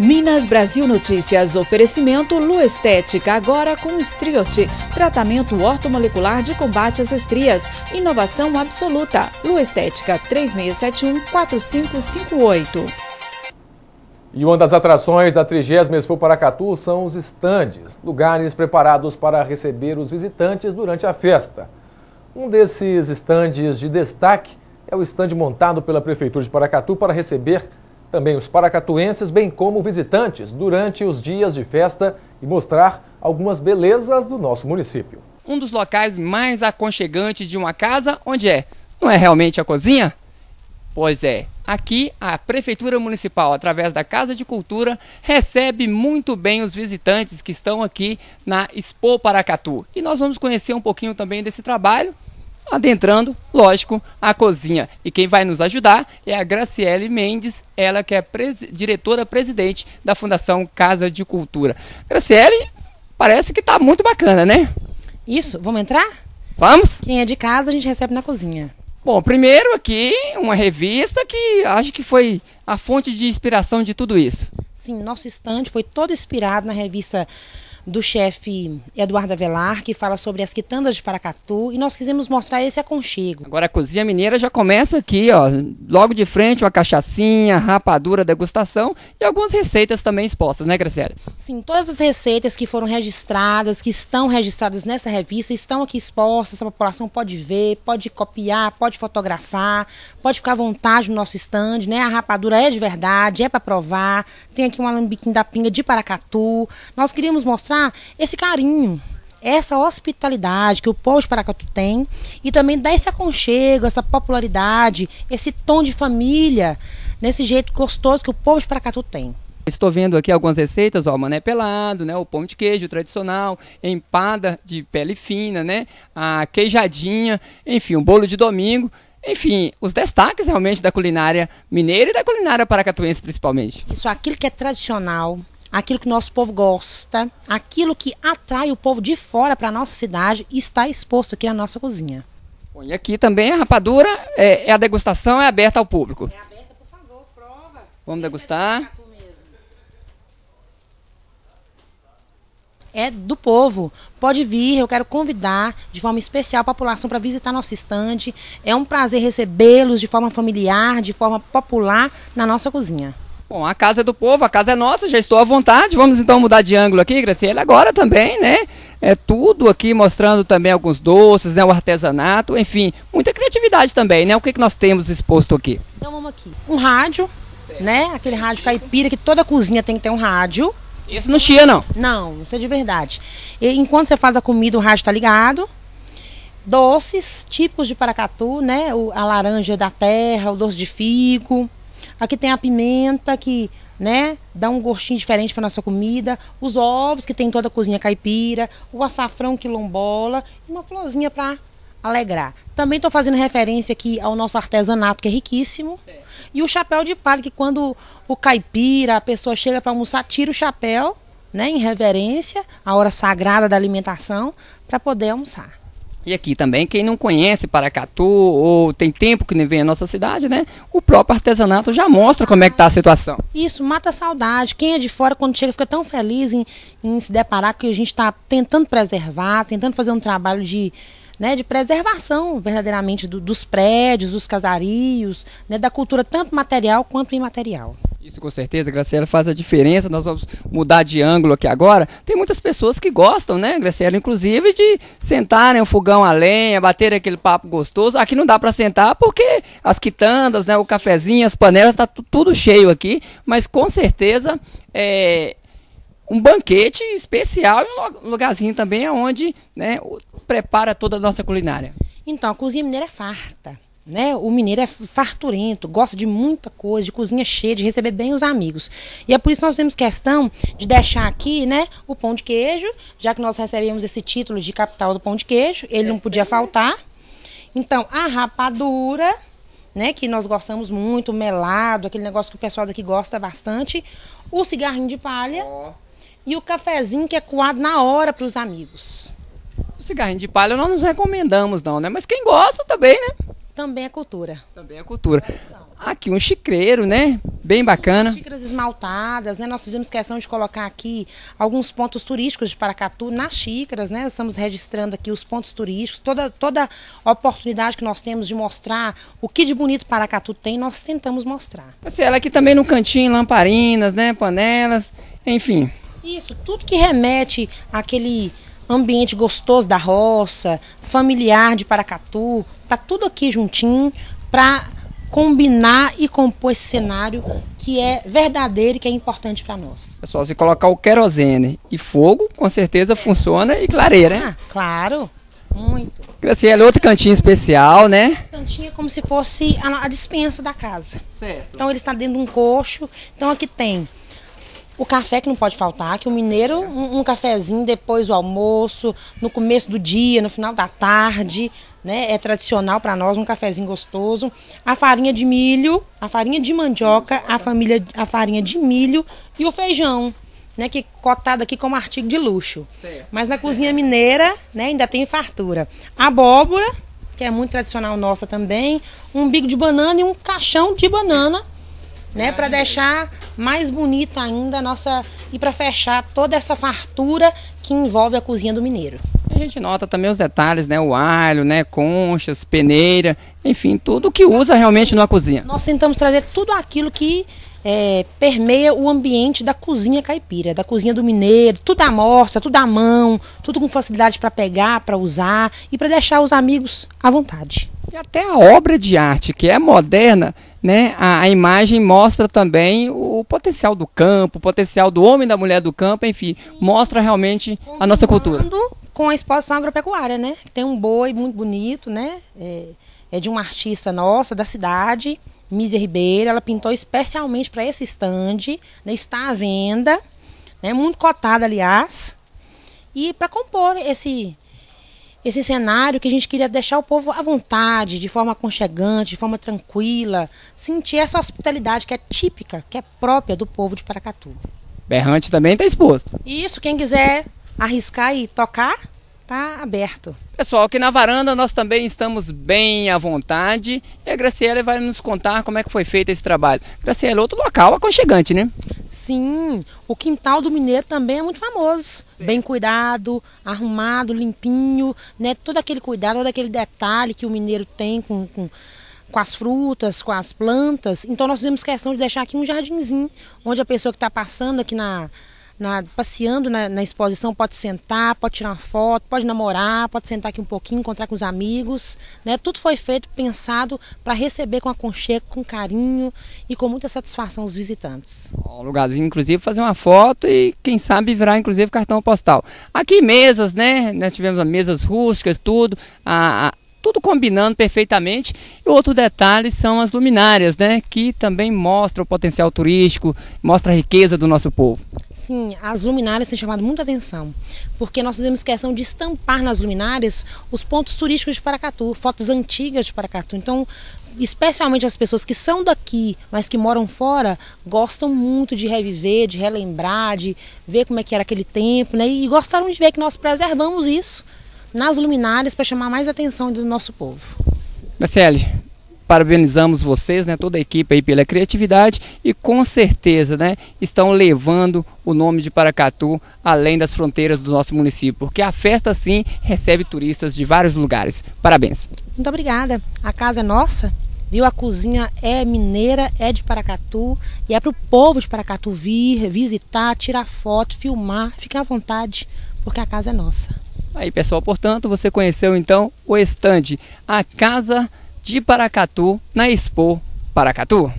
Minas Brasil Notícias, oferecimento Lu Estética, agora com Estriote, tratamento ortomolecular de combate às estrias, inovação absoluta. Lu Estética 3671-4558. E uma das atrações da 30 Expo Paracatu são os estandes, lugares preparados para receber os visitantes durante a festa. Um desses estandes de destaque é o estande montado pela Prefeitura de Paracatu para receber também os paracatuenses, bem como visitantes, durante os dias de festa e mostrar algumas belezas do nosso município. Um dos locais mais aconchegantes de uma casa, onde é? Não é realmente a cozinha? Pois é, aqui a Prefeitura Municipal, através da Casa de Cultura, recebe muito bem os visitantes que estão aqui na Expo Paracatu. E nós vamos conhecer um pouquinho também desse trabalho adentrando, lógico, a cozinha. E quem vai nos ajudar é a Graciele Mendes, ela que é diretora-presidente da Fundação Casa de Cultura. Graciele, parece que está muito bacana, né? Isso, vamos entrar? Vamos? Quem é de casa a gente recebe na cozinha. Bom, primeiro aqui uma revista que acho que foi a fonte de inspiração de tudo isso. Sim, nosso estande foi todo inspirado na revista do chefe Eduardo Avelar, que fala sobre as quitandas de Paracatu, e nós quisemos mostrar esse aconchego. Agora a cozinha mineira já começa aqui, ó, logo de frente, uma cachaçinha, rapadura, degustação e algumas receitas também expostas, né, Graciela? Sim, todas as receitas que foram registradas, que estão registradas nessa revista, estão aqui expostas, a população pode ver, pode copiar, pode fotografar, pode ficar à vontade no nosso stand, né? A rapadura é de verdade, é para provar. Tem aqui um alambiquinho da pinga de Paracatu. Nós queríamos mostrar mostrar esse carinho, essa hospitalidade que o povo de Paracatu tem e também dar esse aconchego, essa popularidade, esse tom de família, nesse jeito gostoso que o povo de Paracatu tem. Estou vendo aqui algumas receitas, ó, mané pelado, né, o pão de queijo tradicional, empada de pele fina, né, a queijadinha, enfim, o bolo de domingo, enfim, os destaques realmente da culinária mineira e da culinária paracatuense principalmente. Isso, aquilo que é tradicional, aquilo que nosso povo gosta, aquilo que atrai o povo de fora para a nossa cidade está exposto aqui na nossa cozinha. Bom, e aqui também a rapadura, é, é, a degustação é aberta ao público. É aberta, por favor, prova. Vamos Esse degustar. É, é do povo. Pode vir, eu quero convidar de forma especial a população para visitar nosso estande. É um prazer recebê-los de forma familiar, de forma popular na nossa cozinha. Bom, a casa é do povo, a casa é nossa, já estou à vontade. Vamos então mudar de ângulo aqui, Graciela, agora também, né? É tudo aqui mostrando também alguns doces, né? O artesanato, enfim, muita criatividade também, né? O que, que nós temos exposto aqui? Então vamos aqui. Um rádio, certo. né? Aquele rádio caipira que toda cozinha tem que ter um rádio. Isso não chia, não? Não, isso é de verdade. E, enquanto você faz a comida, o rádio está ligado. Doces, tipos de paracatu, né? O, a laranja da terra, o doce de figo. Aqui tem a pimenta que, né, dá um gostinho diferente para nossa comida, os ovos que tem toda a cozinha caipira, o açafrão quilombola e uma florzinha para alegrar. Também estou fazendo referência aqui ao nosso artesanato que é riquíssimo. Certo. E o chapéu de palha que quando o caipira, a pessoa chega para almoçar, tira o chapéu, né, em reverência à hora sagrada da alimentação para poder almoçar. E aqui também, quem não conhece Paracatu ou tem tempo que nem vem à nossa cidade, né? O próprio artesanato já mostra como é que está a situação. Isso, mata a saudade. Quem é de fora, quando chega, fica tão feliz em, em se deparar que a gente está tentando preservar, tentando fazer um trabalho de, né, de preservação verdadeiramente do, dos prédios, dos casarios, né, da cultura tanto material quanto imaterial. Isso com certeza, Graciela, faz a diferença. Nós vamos mudar de ângulo aqui agora. Tem muitas pessoas que gostam, né, Graciela, inclusive de sentarem o fogão a lenha, bater aquele papo gostoso. Aqui não dá para sentar porque as quitandas, né, o cafezinho, as panelas, tá tudo cheio aqui. Mas com certeza é um banquete especial e um lugarzinho também onde, né, prepara toda a nossa culinária. Então, a cozinha mineira é farta. Né? O mineiro é farturento, gosta de muita coisa, de cozinha cheia, de receber bem os amigos. E é por isso que nós temos questão de deixar aqui né, o pão de queijo, já que nós recebemos esse título de capital do pão de queijo, ele não podia faltar. Então, a rapadura, né, que nós gostamos muito, melado, aquele negócio que o pessoal daqui gosta bastante, o cigarrinho de palha oh. E o cafezinho que é coado na hora para os amigos. O cigarrinho de palha nós não nos recomendamos não, né? Mas quem gosta também, né? Também é cultura. Também é cultura. Aqui um chicreiro, né? Bem bacana. Xícaras esmaltadas, né? Nós fizemos questão de colocar aqui alguns pontos turísticos de Paracatu nas xícaras, né? Estamos registrando aqui os pontos turísticos, toda, toda oportunidade que nós temos de mostrar o que de bonito Paracatu tem, nós tentamos mostrar. Ela aqui também no cantinho, lamparinas, né? Panelas, enfim. Isso, tudo que remete àquele ambiente gostoso da roça, familiar de Paracatu, tá tudo aqui juntinho para combinar e compor esse cenário que é verdadeiro e que é importante para nós. Pessoal, se colocar o querosene e fogo, com certeza funciona e clareira, né? Ah, claro, muito. Graciela, outro cantinho especial, né? Esse cantinho é como se fosse a, a dispensa da casa. Certo. Então ele está dentro de um coxo. Então aqui tem o café que não pode faltar, que o mineiro, um, um, cafezinho depois do almoço, no começo do dia, no final da tarde, né? É tradicional para nós um cafezinho gostoso. A farinha de milho, a farinha de mandioca, a família, a farinha de milho e o feijão, né? Que cotado aqui como artigo de luxo. Certo. Mas na cozinha mineira, né? Ainda tem fartura. Abóbora, que é muito tradicional nossa também, um bico de banana e um caixão de banana né, para deixar mais bonito ainda a nossa e para fechar toda essa fartura que envolve a cozinha do mineiro. A gente nota também os detalhes, né, o alho, né, conchas, peneira, enfim, tudo que usa realmente na cozinha. Nós tentamos trazer tudo aquilo que é, permeia o ambiente da cozinha caipira, da cozinha do mineiro, tudo à mostra, tudo à mão, tudo com facilidade para pegar, para usar e para deixar os amigos à vontade. E até a obra de arte, que é moderna, né, a, a, imagem mostra também o, o, potencial do campo, o potencial do homem e da mulher do campo, enfim, mostra realmente a nossa cultura. Com a exposição agropecuária, né? Tem um boi muito bonito, né? É, é de uma artista nossa da cidade, Mísia Ribeiro, ela pintou especialmente para esse stand, né, está à venda, né, muito cotada, aliás, e para compor esse esse cenário que a gente queria deixar o povo à vontade, de forma aconchegante, de forma tranquila, sentir essa hospitalidade que é típica, que é própria do povo de Paracatu. Berrante também está exposto. Isso, quem quiser arriscar e tocar, tá aberto. Pessoal, aqui na varanda nós também estamos bem à vontade e a Graciela vai nos contar como é que foi feito esse trabalho. Graciela, outro local aconchegante, né? Sim, o quintal do Mineiro também é muito famoso. Sim. Bem cuidado, arrumado, limpinho, né? Todo aquele cuidado, todo aquele detalhe que o mineiro tem com, com com as frutas, com as plantas. Então nós fizemos questão de deixar aqui um jardinzinho, onde a pessoa que está passando aqui na, na, passeando na, na, exposição, pode sentar, pode tirar uma foto, pode namorar, pode sentar aqui um pouquinho, encontrar com os amigos. Né? Tudo foi feito, pensado para receber com aconchego, com carinho e com muita satisfação os visitantes. Um lugarzinho, inclusive, fazer uma foto e quem sabe virar, inclusive, cartão postal. Aqui mesas, né? Nós tivemos mesas rústicas, tudo. A, a tudo combinando perfeitamente. E outro detalhe são as luminárias, né, que também mostram o potencial turístico, mostra a riqueza do nosso povo. Sim, as luminárias têm chamado muita atenção, porque nós fizemos questão de estampar nas luminárias os pontos turísticos de Paracatu, fotos antigas de Paracatu. Então, especialmente as pessoas que são daqui, mas que moram fora, gostam muito de reviver, de relembrar, de ver como é que era aquele tempo, né? E gostaram de ver que nós preservamos isso nas luminárias para chamar mais atenção do nosso povo. Marcele, parabenizamos vocês, né, toda a equipe aí pela criatividade e com certeza, né, estão levando o nome de Paracatu além das fronteiras do nosso município, porque a festa sim recebe turistas de vários lugares. Parabéns. Muito obrigada. A casa é nossa. Viu? A cozinha é mineira, é de Paracatu e é para o povo de Paracatu vir, visitar, tirar foto, filmar. Fiquem à vontade, porque a casa é nossa. Aí, pessoal, portanto, você conheceu então o estande, a Casa de Paracatu, na Expo Paracatu.